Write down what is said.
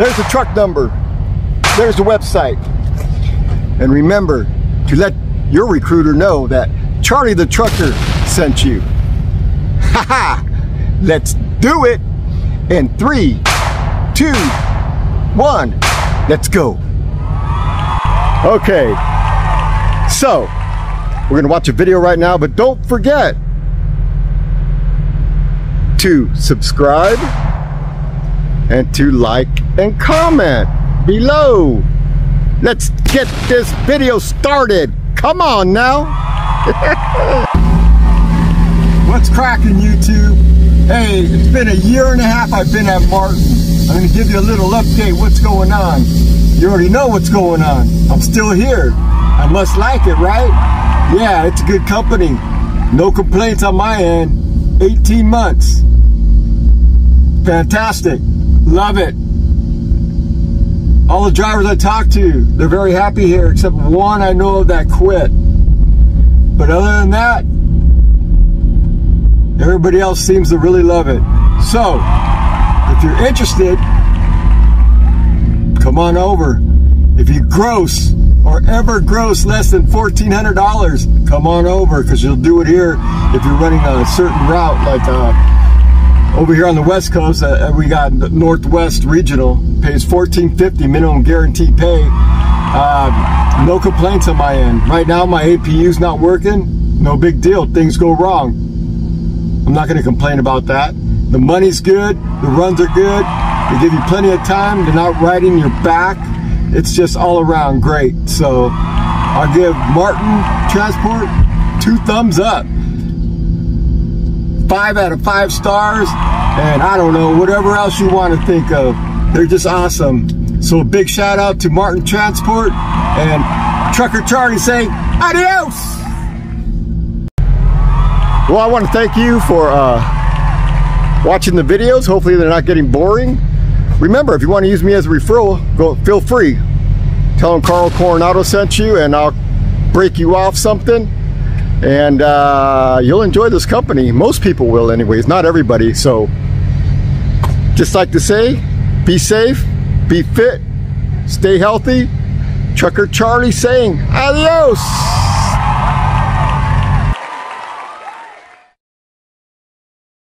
There's the truck number. There's the website. And remember to let your recruiter know that Charlee the Trucker sent you. Ha ha! Let's do it in three, two, one. Let's go. Okay. So, we're going to watch a video right now, but don't forget to subscribe and to like and comment below. Let's get this video started. Come on now. What's cracking YouTube? Hey, it's been a year and a half I've been at Marten. I'm to give you a little update what's going on. You already know what's going on. I'm still here. I must like it, right? Yeah, it's a good company. No complaints on my end. 18 months. Fantastic. Love it. All the drivers I talk to, they're very happy here, except one I know of that quit. But other than that, everybody else seems to really love it. So, if you're interested, come on over. If you gross or ever gross less than $1,400, come on over because you'll do it here if you're running on a certain route like uh, over here on the west coast uh, we got northwest regional pays 1450 minimum guaranteed pay. Uh, no complaints on my end. Right now my apu's not working. No big deal. Things go wrong. I'm not going to complain about that. The money's good. The runs are good. They give you plenty of time. They're not riding your back. It's just all around great. So i'll give marten transport two thumbs up five out of five stars, and I don't know, whatever else you want to think of. They're just awesome. So a big shout out to Marten Transport and Trucker Charlee saying adios. Well, I want to thank you for uh, watching the videos. Hopefully they're not getting boring. Remember, if you want to use me as a referral, go feel free. Tell them Carl Coronado sent you and I'll break you off something and uh, you'll enjoy this company. Most people will anyways, not everybody. So just like to say, be safe, be fit, stay healthy. Trucker Charlee saying adios.